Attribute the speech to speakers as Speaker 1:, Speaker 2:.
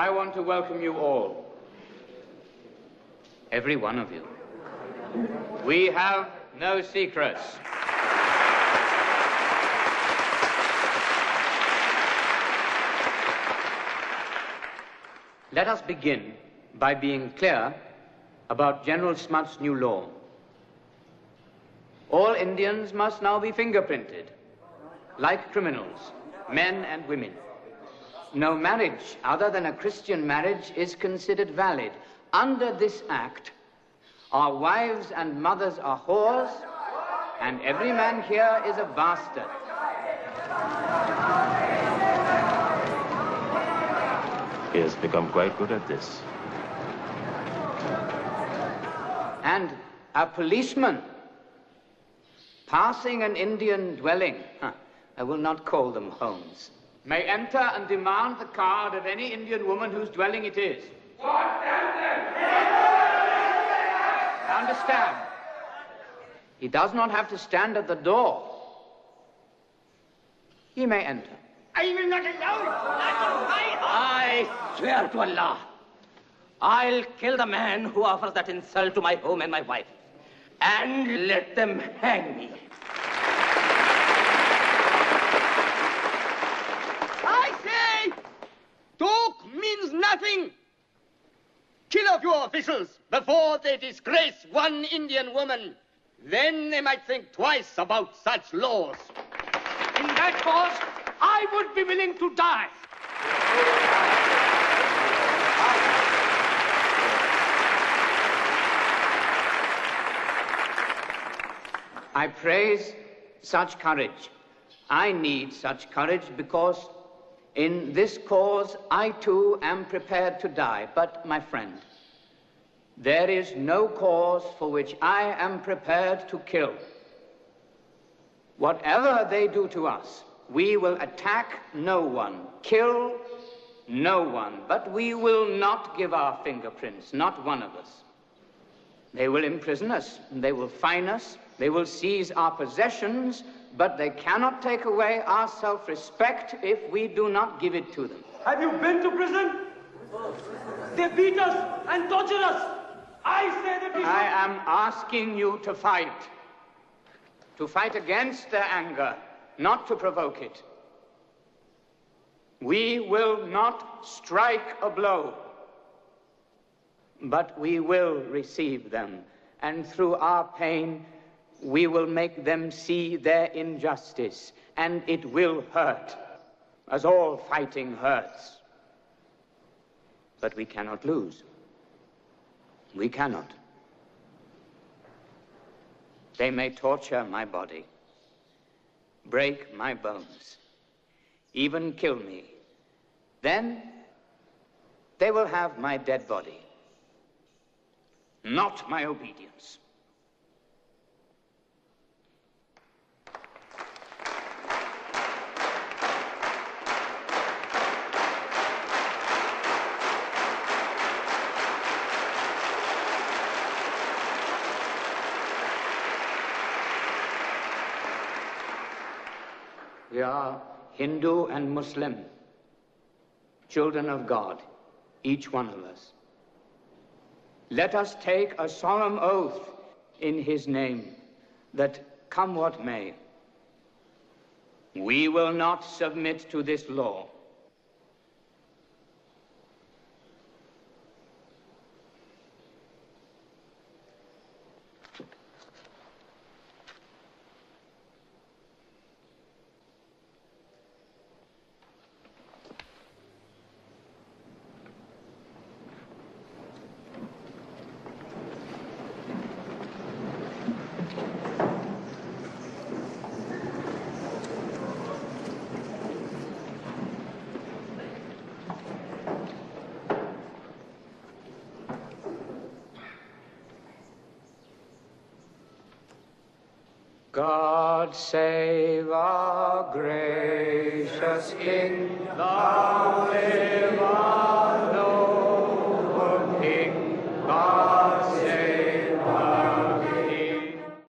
Speaker 1: I want to welcome you all. Every one of you. We have no secrets. Let us begin by being clear about General Smuts' new law. All Indians must now be fingerprinted, like criminals, men and women. No marriage other than a Christian marriage is considered valid. Under this act, our wives and mothers are whores, and every man here is a bastard.
Speaker 2: He has become quite good at this.
Speaker 1: And a policeman passing an Indian dwelling, huh, I will not call them homes, may enter and demand the card of any Indian woman whose dwelling it is.
Speaker 3: What
Speaker 1: Understand? He does not have to stand at the door. He may enter.
Speaker 3: I will not allow it.
Speaker 4: I swear to Allah, I'll kill the man who offers that insult to my home and my wife. And let them hang me.
Speaker 3: I say, talk means nothing. Kill off your officials before they disgrace one Indian woman. Then they might think twice about such laws.
Speaker 5: In that cause, I would be willing to die.
Speaker 1: I praise such courage. I need such courage because in this cause I too am prepared to die. But, my friend, there is no cause for which I am prepared to kill. Whatever they do to us, we will attack no one, kill no one, but we will not give our fingerprints, not one of us. They will imprison us, they will fine us, they will seize our possessions, but they cannot take away our self-respect if we do not give it to them.
Speaker 5: Have you been to prison? They beat us and torture us. I say that we
Speaker 1: I am asking you to fight. To fight against their anger, not to provoke it. We will not strike a blow, but we will receive them, and through our pain, we will make them see their injustice, and it will hurt, as all fighting hurts. But we cannot lose. We cannot. They may torture my body, break my bones, even kill me. Then they will have my dead body, not my obedience. We are Hindu and Muslim, children of God, each one of us. Let us take a solemn oath in his name that come what may, we will not submit to this law. God save our gracious King, thou live